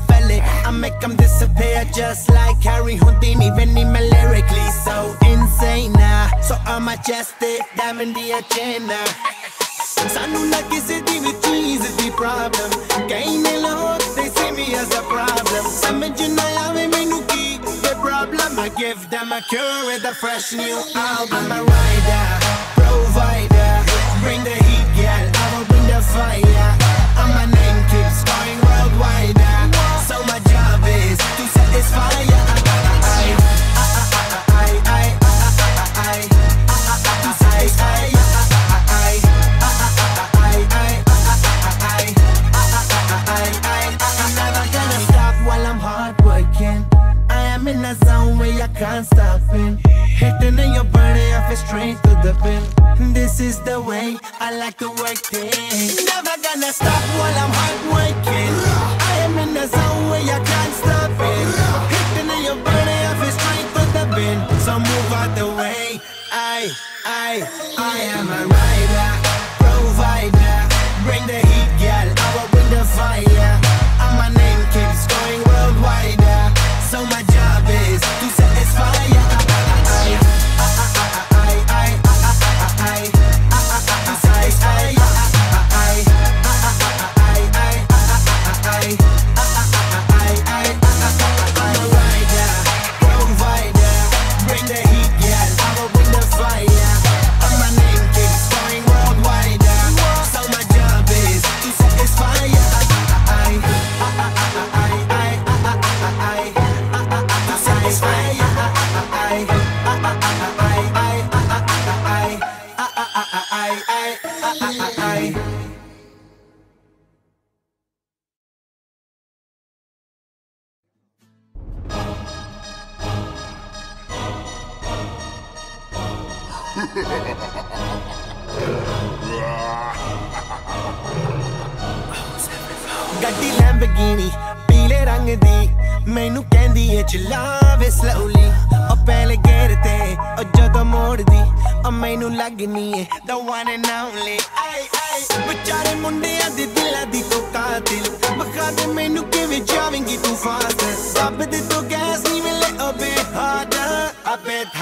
Mr. Machiavelli. I make them disappear just like Harry Houdini. Venni me lyrically so insane. Now. So I'm majestic, diamond the agenda. ਸਾਨੂੰ ਨਾ ਕਿਸੇ ਦੀ ਵੀ ਚੀਜ਼ ਦੀ problem ਕਈ ਨੇ ਲੋਕ they see me as a problem ਸਮਝ ਨਾ ਆਵੇ ਮੈਨੂੰ ਕੀ the problem I give them a cure with a fresh new album I'm a rider To. This is the way I like to work things. Never gonna stop while I'm hard working. I am in a zone where I can't stop it. Hitting in your body, I feel straight to the pin. So move out the way. I, I, I am a rider, provider. Bring the ਗੱਡੀ ਲੈਂਬਗੀਨੀ ਪੀਲੇ ਰੰਗ ਦੀ, ਮੈਨੂੰ ਕਹਿੰਦੀ ਏ ਚਲਾਵੇ slowly ਉਹ ਪਹਿਲੇ ਗੇਰ ਤੇ, ਉਹ ਜਦੋਂ ਮੋੜਦੀ। ਉਹ ਮੈਨੂੰ ਲੱਗਨੀ ਏ, the one and only ਆਈ ਆਈ, ਵਿਚਾਰੇ ਮੁੰਡਿਆਂ ਦੇ ਦਿਲਾਂ ਦੀ ਤੂੰ ਕਾਤਿਲ। ਮਖਾ ਦੇ ਮੈਨੂੰ ਕਿਵੇਂ ਜਾਵੇਂਗੀ ਤੂੰ ਫਾਸਟ ਦੱਬ ਦੇ ਤੂੰ ਗੈਸ ਨਹੀਂ ਮਿਲੇ a bit harder a bit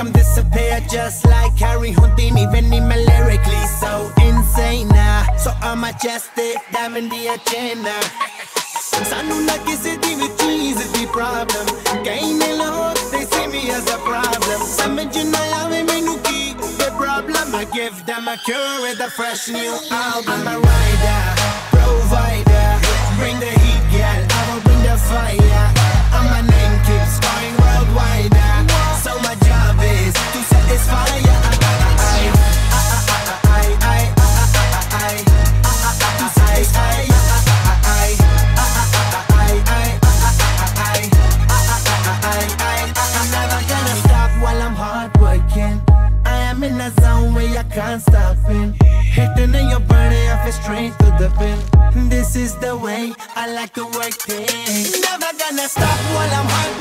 them disappear just like Harry Houdini. Venni me lyrically so insane now. So I'm majestic, diamond the agenda. ਸਾਨੂੰ ਨਾ ਕਿਸੇ ਦੀ ਵੀ ਚੀਜ਼ ਦੀ ਪ੍ਰੋਬਲਮ ਕਈ ਨੇ ਲੋਕ they see me as a problem ਸਮਝ ਨਾ ਆਵੇ ਮੈਨੂੰ ਕੀ the problem I give them a cure with a fresh new album I'm a rider working. I am in a zone where I can't stop it. Hitting in your body, I feel straight to the pin. This is the way I like to work things. Never gonna stop while I'm hard